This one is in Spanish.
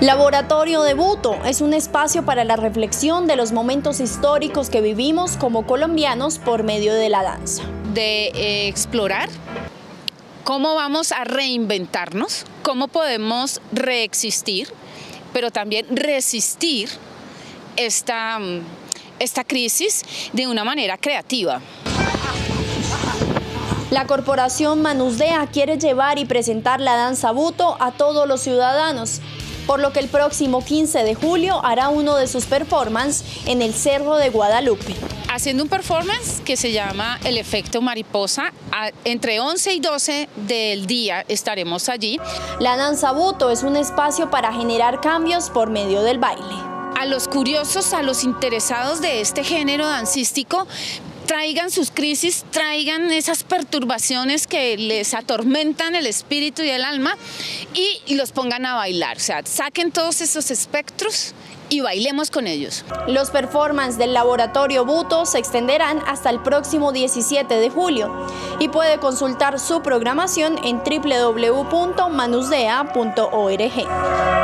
Laboratorio de Buto es un espacio para la reflexión de los momentos históricos que vivimos como colombianos por medio de la danza. De eh, explorar cómo vamos a reinventarnos, cómo podemos reexistir, pero también resistir esta, esta crisis de una manera creativa. La corporación Manusdea quiere llevar y presentar la danza buto a todos los ciudadanos, por lo que el próximo 15 de julio hará uno de sus performances en el Cerro de Guadalupe. Haciendo un performance que se llama El Efecto Mariposa, entre 11 y 12 del día estaremos allí. La danza buto es un espacio para generar cambios por medio del baile. A los curiosos, a los interesados de este género dancístico, traigan sus crisis, traigan esas perturbaciones que les atormentan el espíritu y el alma y los pongan a bailar. O sea, saquen todos esos espectros y bailemos con ellos. Los performances del laboratorio Buto se extenderán hasta el próximo 17 de julio y puede consultar su programación en www.manusdea.org.